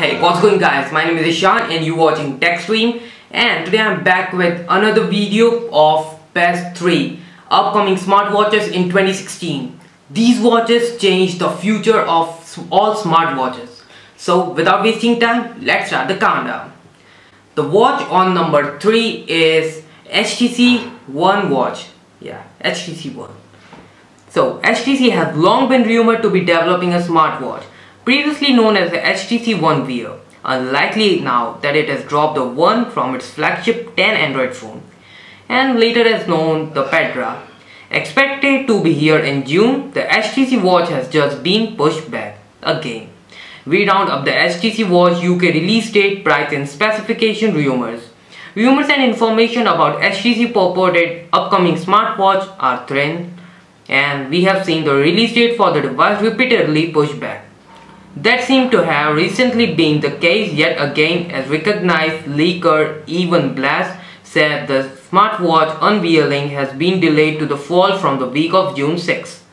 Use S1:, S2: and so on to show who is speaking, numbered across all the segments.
S1: Hey, what's going guys? My name is Ishan and you're watching TechStream and today I'm back with another video of best 3 upcoming smartwatches in 2016. These watches change the future of all smartwatches. So without wasting time, let's start the countdown. The watch on number 3 is HTC One watch. Yeah, HTC One. So HTC has long been rumored to be developing a smartwatch previously known as the HTC One Wear. Unlikely now that it has dropped the One from its flagship 10 Android phone and later as known the Petra. Expected to be here in June, the HTC Watch has just been pushed back again. We round up the HTC Watch UK release date, price and specification rumors. Rumors and information about HTC purported upcoming smartwatch are thin and we have seen the release date for the device repeatedly pushed back. That seemed to have recently been the case yet again as recognized leaker Evan Blass said the smartwatch unveiling has been delayed to the fall from the week of June 6.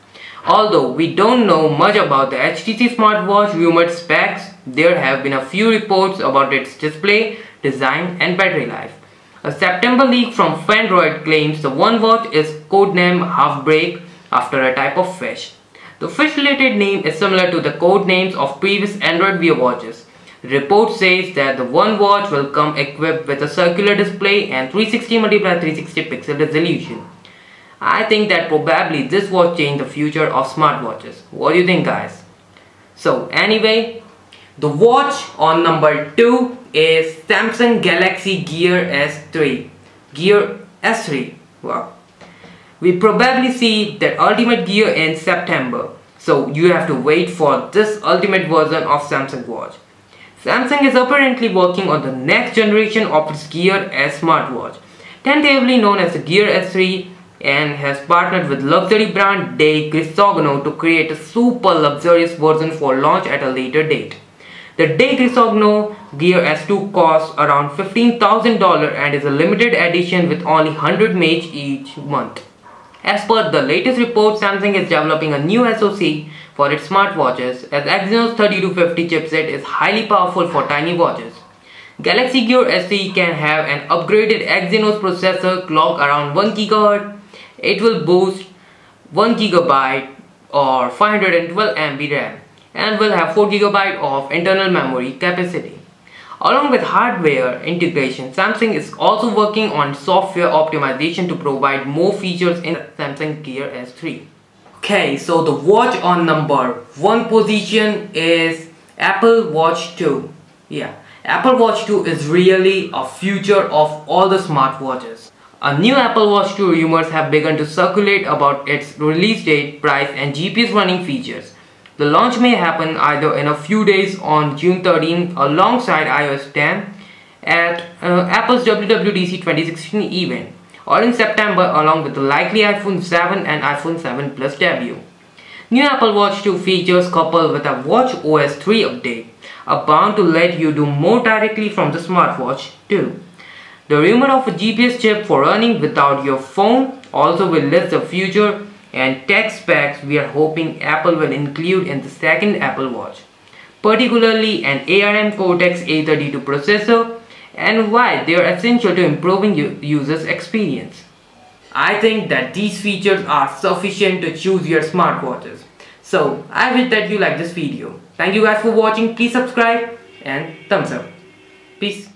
S1: Although we don't know much about the HTC smartwatch rumored specs, there have been a few reports about its display, design and battery life. A September leak from Phandroid claims the One Watch is codenamed Halfbreak after a type of fish. The fish-related name is similar to the code names of previous Android Wear watches. The report says that the One watch will come equipped with a circular display and 360x360 pixel resolution. I think that probably this watch change the future of smartwatches. What do you think guys? So anyway, the watch on number 2 is Samsung Galaxy Gear S3. Gear S3. Wow. We probably see that ultimate gear in September. So you have to wait for this ultimate version of Samsung Watch. Samsung is apparently working on the next generation of its Gear S smartwatch, tentatively known as the Gear S3 and has partnered with luxury brand De Grisogono to create a super luxurious version for launch at a later date. The De Grisogono Gear S2 costs around $15,000 and is a limited edition with only 100 made each month. As per the latest report, Samsung is developing a new SoC for its smartwatches as Exynos 3250 chipset is highly powerful for tiny watches. Galaxy Gear S3 can have an upgraded Exynos processor clock around 1 GHz. It will boost 1 GB or 512 MB RAM and will have 4 GB of internal memory capacity. Along with hardware integration, Samsung is also working on software optimization to provide more features in Samsung Gear S3. Okay, so the watch on number 1 position is Apple Watch 2. Yeah, Apple Watch 2 is really a future of all the smartwatches. A new Apple Watch 2 rumors have begun to circulate about its release date, price and GPS running features. The launch may happen either in a few days on June 13 alongside iOS 10 at uh, Apple's WWDC 2016 event or in September along with the likely iPhone 7 and iPhone 7 Plus debut. New Apple Watch 2 features coupled with a Watch OS 3 update are bound to let you do more directly from the smartwatch too. The rumor of a GPS chip for running without your phone also will list the future and tech specs we are hoping Apple will include in the second Apple Watch, particularly an ARM Cortex-A32 processor and why they are essential to improving users' experience. I think that these features are sufficient to choose your smartwatches. So, I wish that you like this video. Thank you guys for watching. Please subscribe and thumbs up. Peace.